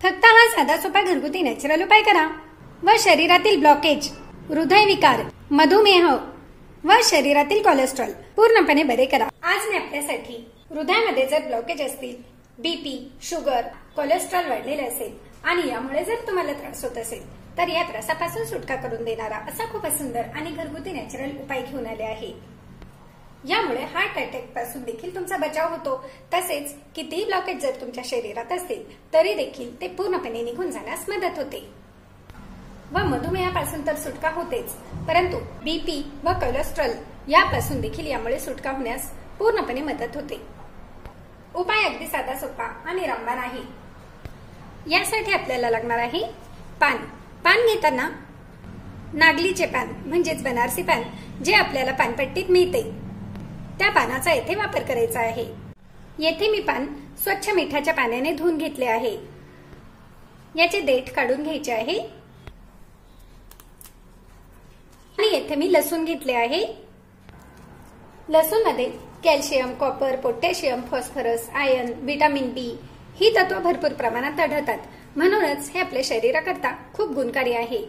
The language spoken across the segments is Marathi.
फक्त हा साधा सोपा घरगुती नॅचरल उपाय करा व शरीरातील ब्लॉकेज हृदयविकार मधुमेह व शरीरातील कोलेस्ट्रॉल पूर्णपणे बरे करा. आज मी आपल्यासाठी हृदयामध्ये जर ब्लॉकेज असतील बीपी शुगर कोलेस्ट्रॉल वाढलेले असेल आणि यामुळे जर तुम्हाला त्रास होत असेल तर या त्रासापासून सुटका करून देणारा असा खूप सुंदर आणि घरगुती नॅचरल उपाय घेऊन आले आहे. यामुळे हार्ट अटॅकपासून देखील तुमचा बचाव होतो. तसेच कितीही ब्लॉकेज जर तुमच्या शरीरात असेल तरी देखील ते पूर्णपणे निघून जाण्यास मदत होते. व मधुमेहापासून तर सुटका होतेच. परंतु बीपी व कोलेस्ट्रॉल यापासून देखील यामुळे सुटका होण्यास पूर्णपणे मदत होते. उपाय अगदी साधा सोपा आणि रामबाण आहे यासाठी आपल्याला लागणार आहे पान. पान घेताना नागलीचे पान म्हणजेच बनारसी पान जे आपल्याला पानपट्टीत मिळते. त्या पानाचा येथे वापर करायचा आहे. येथे मी पान स्वच्छ मिठाच्या पाण्याने धुवून घेतले आहे. याचे देठ काढून घ्यायचे आहे. आणि येथे मी लसूण घेतले आहे. लसूणमध्ये calcium copper potassium phosphorus iron vitamin B ही तत्व भरपूर प्रमाणात आढळतात. म्हणूनच हे आपल्या शरीराकरता खूप गुणकारी आहे.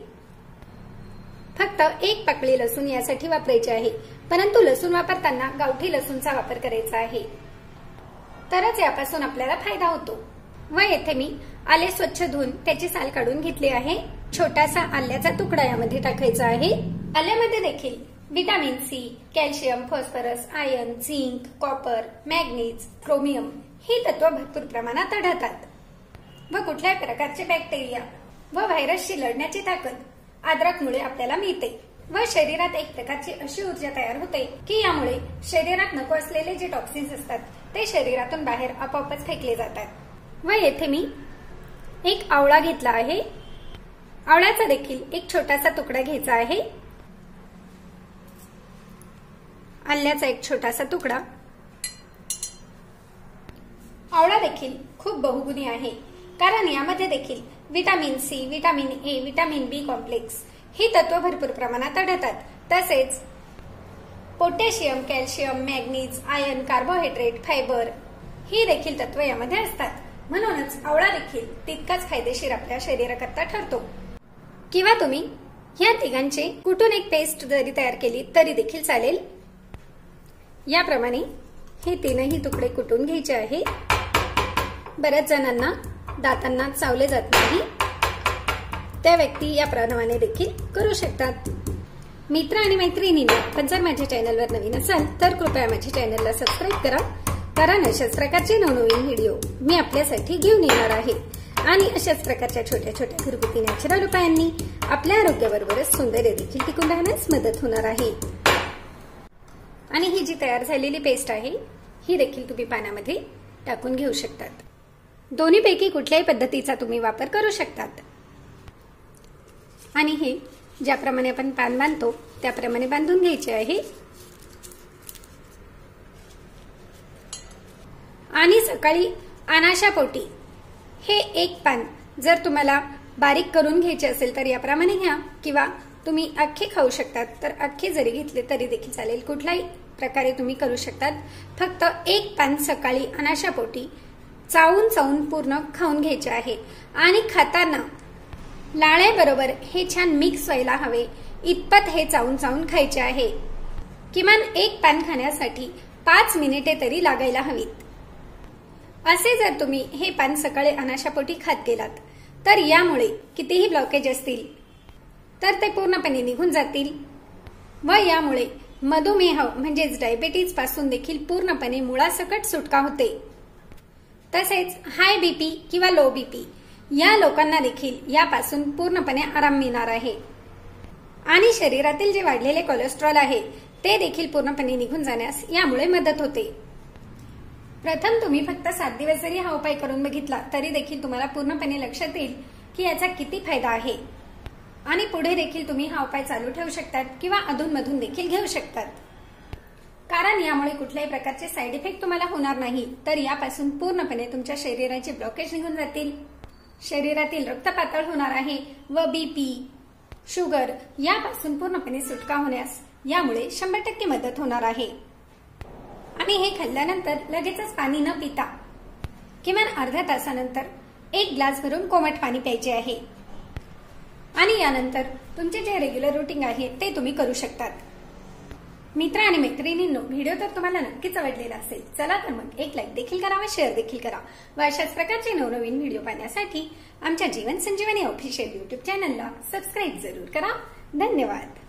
फक्त एक पाकळी लसूण यासाठी वापरायची आहे. परंतु लसूण वापरताना गावठी लसूणचा वापर करायचा आहे. तरच यापासून आपल्याला फायदा होतो. व येथे मी आले स्वच्छ धुवून त्याची साल काढून घेतली आहे. छोटासा आल्याचा तुकडा यामध्ये टाकायचा आहे. आल्यामध्ये देखील vitamin C calcium phosphorus iron zinc copper manganese chromium ही तत्व भरपूर प्रमाणात आढळतात. व कुठल्याही प्रकारचे बॅक्टेरिया व व्हायरसशी लढण्याची ताकद अद्रकमुळे आपल्याला मिळते. व शरीरात एक प्रकारची अशी ऊर्जा तयार होते की यामुळे शरीरात नको असलेले जे टॉक्सिन्स असतात ते शरीरातून बाहेर आपोआपच फेकले जातात. व येथे मी एक आवळा घेतला आहे. आवळ्याचा देखील एक छोटासा तुकडा घ्यायचा आहे. आल्याचा एक छोटासा तुकडा. आवळा देखील खूप बहुगुणी आहे कारण यामध्ये देखील vitamin C vitamin A vitamin B complex ही तत्व भरपूर प्रमाणात आढळतात. तसेच potassium calcium manganese iron carbohydrate fibre ही देखील तत्व यामध्ये असतात. म्हणूनच आवळा देखील तितकाच फायदेशीर आपल्या शरीराकरता ठरतो. किंवा तुम्ही या तिघांची कुठून एक पेस्ट जरी तयार केली तरी देखील चालेल. याप्रमाणे हे तीनही तुकडे कुटून घ्यायचे आहे? बऱ्याच जणांना दातांना चावले जात नाही. त्या व्यक्ती या प्रमाणे देखील करू शकतात. मित्र आणि मैत्रिणींनी पण जर माझ्या चॅनलवर नवीन असाल तर कृपया माझ्या चॅनलला सबस्क्राईब करा कारण अशाच प्रकारचे नवनवीन व्हिडिओ मी आपल्यासाठी घेऊन येणार आहे. आणि अशाच प्रकारच्या छोट्या छोट्या घरगुती नॅचरल उपायांनी आपल्या आरोग्याबरोबरच सौंदर्य देखील टिकून राहण्यास मदत होणार आहे. आणि ही जी तयार झालेली पेस्ट आहे ही देखील तुम्ही पाण्यामध्ये टाकून घेऊ शकतात. दोन्हीपैकी कुठल्याही पद्धतीचा तुम्ही वापर करू शकतात. आणि हे ज्याप्रमाणे आपण पान बांधतो त्याप्रमाणे बांधून घ्यायचे आहे. आणि सकाळी अनाशापोटी हे एक पान जर तुम्हाला बारीक करून घ्यायचे असेल तर याप्रमाणे घ्या किंवा तुम्ही अख्खे खाऊ शकतात तर अख्खे जरी घेतले तरी देखील चालेल. कुठल्याही प्रकारे तुम्ही करू शकतात. फक्त एक पान सकाळी अनाशापोटी चावून चावून पूर्ण खाऊन घ्यायचे आहे. आणि खाताना लाळ्याबरोबर हे छान मिक्स व्हायला हवे. इतपत हे चावून चावून खायचे आहे. किमान एक पान खाण्यासाठी पाच मिनिटे तरी लागायला हवीत. असे जर तुम्ही हे पान सकाळी अनाशापोटी खात गेलात तर यामुळे कितीही ब्लॉकेज असतील तर ते पूर्णपणे निघून जातील. व यामुळे मधुमेह म्हणजेच डायबेटीजपासून देखील पूर्णपणे मुळासकट सुटका होते. तसेच हाय बीपी किंवा लो बीपी या लोकांना देखील यापासून पूर्णपणे आराम मिळणार आहे. आणि शरीरातील जे वाढलेले कोलेस्ट्रॉल आहे ते देखील पूर्णपणे निघून जाण्यास यामुळे मदत होते. प्रथम तुम्ही फक्त सात दिवस जरी हा उपाय करून बघितला तरी देखील तुम्हाला पूर्णपणे लक्षात येईल की याचा किती फायदा आहे. आणि पुढे देखील तुम्ही हा उपाय चालू ठेवू शकतात किंवा अधूनमधून देखील घेऊ शकतात. कारण यामुळे कुठल्याही प्रकारचे साईड इफेक्ट तुम्हाला होणार नाही तर यापासून पूर्णपणे तुमच्या शरीराचे ब्लॉकेज निघून जातील. शरीरातील रक्त पातळ होणार आहे व बीपी शुगर यापासून पूर्णपणे सुटका होण्यास यामुळे शंभर टक्के मदत होणार आहे. आणि हे खाल्ल्यानंतर लगेचच पाणी न पिता किमान अर्ध्या तासानंतर एक ग्लास भरून कोमट पाणी प्यायचे आहे. आणि यानंतर तुमचे जे रेग्युलर रुटीन आहे ते तुम्ही करू शकतात. मित्र आणि मैत्रिणींनो व्हिडिओ तर तुम्हाला नक्कीच आवडलेला असेल. चला तर मग एक लाईक देखील करा व शेअर देखील करा. व अशाच प्रकारचे नवनवीन व्हिडिओ पाहण्यासाठी आमच्या जीवन संजीवनी ऑफिशियल युट्यूब चॅनलला सबस्क्राईब जरूर करा. धन्यवाद.